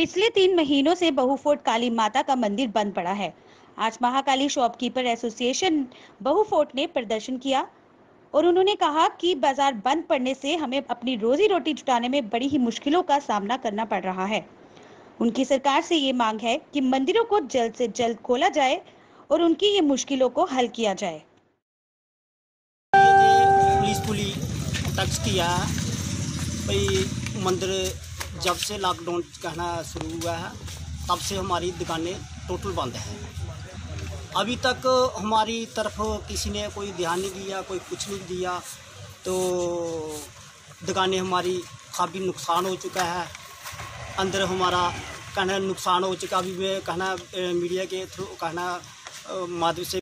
पिछले तीन महीनों से बहुफोर्ट काली माता का मंदिर बंद पड़ा है। आज महाकाली शॉपकीपर एसोसिएशन बहुफोर्ट ने प्रदर्शन किया और उन्होंने कहा कि बाज़ार बंद पड़ने से हमें अपनी रोजी रोटी जुटाने में बड़ी ही मुश्किलों का सामना करना पड़ रहा है। उनकी सरकार से ये मांग है कि मंदिरों को जल्द से जल्द खोला जाए और उनकी ये मुश्किलों को हल किया जाए। पुलिस पुलिस टैक्स किया, भाई मंदिर जब से लॉकडाउन कहना शुरू हुआ है, तब से हमारी दुकानें टोटल बंद हैं। अभी तक हमारी तरफ़ किसी ने कोई ध्यान नहीं दिया, कोई कुछ नहीं दिया तो दुकानें हमारी काफ़ी नुकसान हो चुका है। अंदर हमारा कहना नुकसान हो चुका, अभी मैं कहना मीडिया के थ्रू कहना माध्यम से